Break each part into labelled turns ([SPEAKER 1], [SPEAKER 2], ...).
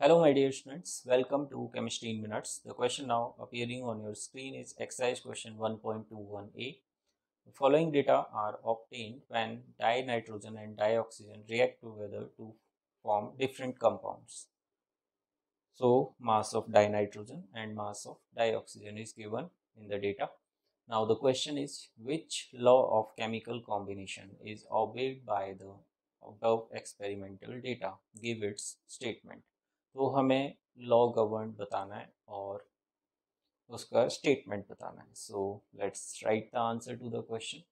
[SPEAKER 1] Hello my dear students, welcome to Chemistry in Minutes. The question now appearing on your screen is exercise question 1.21a. The following data are obtained when dinitrogen and dioxygen react together to form different compounds. So mass of dinitrogen and mass of dioxygen is given in the data. Now the question is which law of chemical combination is obeyed by the above experimental data? Give its statement. तो हमें law govern बताना है और उसका statement बताना है। So let's write the answer to the question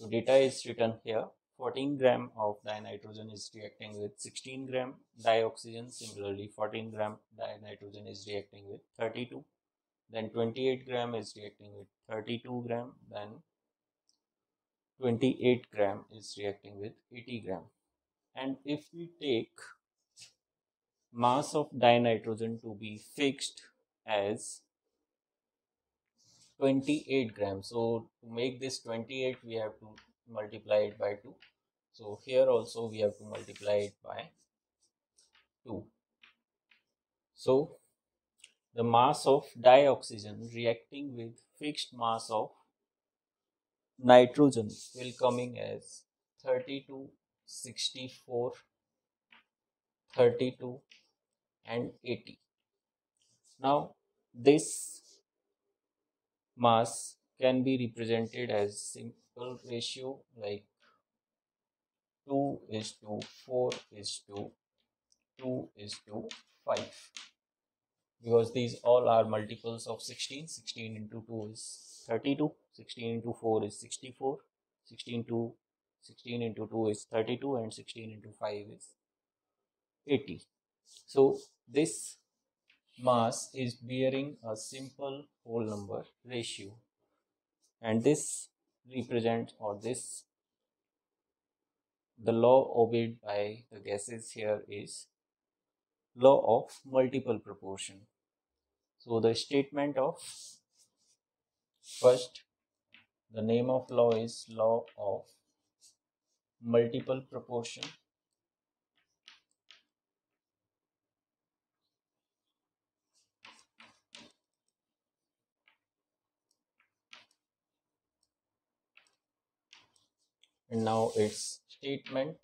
[SPEAKER 1] so data is return here fourteen gram of dinitrogen is reacting with 16 gram dioxygen similarly 14 gram dinitrogen is reacting with 32 then 28 gram is reacting with 32 gram then 28 gram is reacting with 80 gram and if you take mass of dinitrogen to be fixed as 28 grams. So to make this 28 we have to multiply it by 2 so here also we have to multiply it by 2 so the mass of dioxygen reacting with fixed mass of nitrogen will coming as 32 64 32 and 80. Now this mass can be represented as simple ratio like 2 is to 4 is to 2 is to 5 because these all are multiples of 16 16 into 2 is 32 16 into 4 is 64 16 to 16 into 2 is 32 and 16 into 5 is 80 so this mass is bearing a simple whole number ratio. And this represents or this the law obeyed by the gases here is law of multiple proportion. So the statement of first the name of law is law of multiple proportion and now its statement.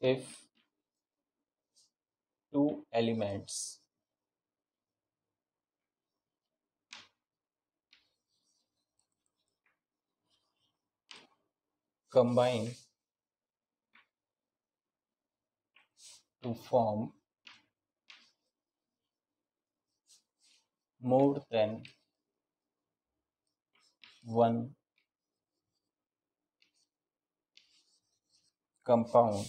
[SPEAKER 1] If two elements combine to form more than one compound.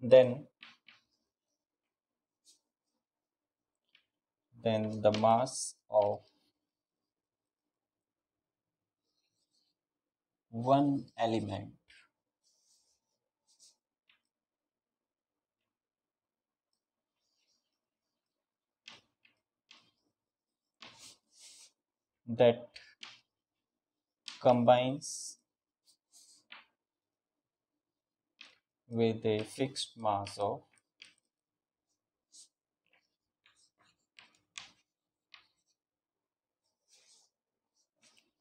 [SPEAKER 1] Then then the mass of one element. That combines with a fixed mass of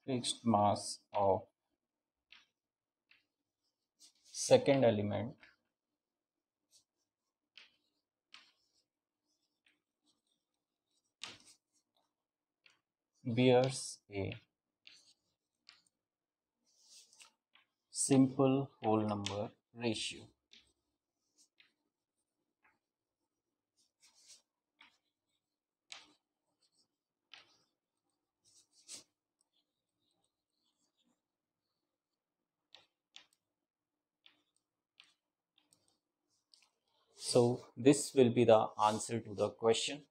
[SPEAKER 1] fixed mass of second element bears a simple whole number ratio. So this will be the answer to the question.